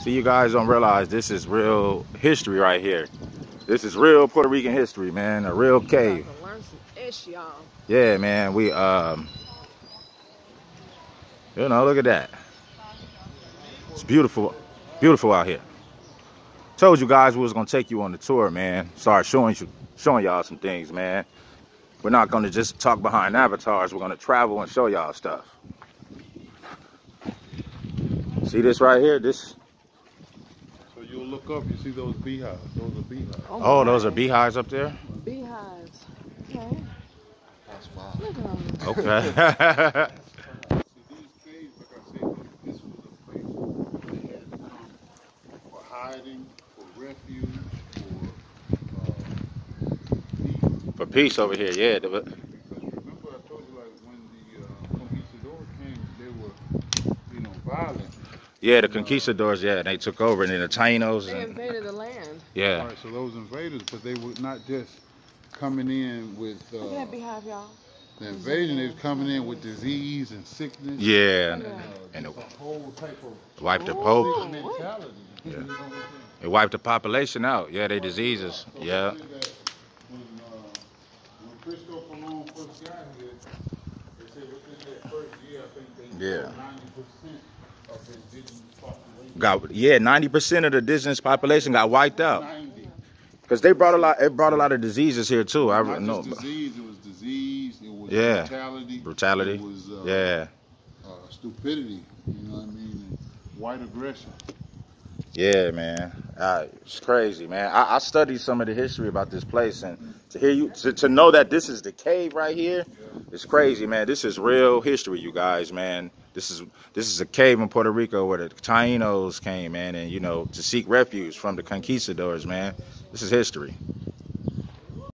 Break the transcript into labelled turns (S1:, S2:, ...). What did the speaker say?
S1: See, you guys don't realize this is real history right here. This is real Puerto Rican history, man. A real cave.
S2: Learn some ish, y'all.
S1: Yeah, man. We um, you know, look at that. It's beautiful, beautiful out here. Told you guys we was gonna take you on the tour, man. Start showing you, showing y'all some things, man. We're not gonna just talk behind avatars. We're gonna travel and show y'all stuff. See this right here? This.
S3: So you'll look up, you see those beehives. Those are beehives.
S1: Oh, those are beehives up there.
S2: Beehives. Okay.
S3: That's fine.
S2: Look at them.
S1: Okay.
S3: See, these caves, like I said, this was a place where they had to come for hiding, for refuge, for uh, peace.
S1: For peace over here, yeah. Yeah, the conquistadors. Yeah, they took over, and then the Tainos.
S2: They invaded the land.
S1: Yeah.
S3: All right, so those invaders, but they were not just coming in with.
S2: Uh, Look at that beehive, y'all.
S3: The invasion is coming in with disease and sickness.
S1: Yeah, and,
S2: yeah.
S1: and,
S3: and
S1: it
S3: whole type of
S1: wiped the pope. Yeah. it wiped the population out. Yeah, they diseases.
S3: So
S1: yeah.
S3: When, uh, when Frisco Colon first got here, they said within that first year, I think they
S1: yeah.
S3: 90%
S1: Got yeah, ninety percent of the indigenous population got wiped out because they brought a lot. It brought a lot of diseases here too. I
S3: Not
S1: know.
S3: disease, it was disease, it was
S1: Yeah.
S3: brutality.
S1: Brutality.
S3: It was uh,
S1: Yeah,
S3: uh, stupidity, you know what I mean? And white aggression.
S1: yeah, man. Uh, it's crazy, man. I, I studied some of the history about this place, and to hear you to, to know that this is the cave right here, it's crazy, man. This is real history, you guys, man. This is this is a cave in Puerto Rico where the Tainos came, man, and you know to seek refuge from the conquistadors, man. This is history.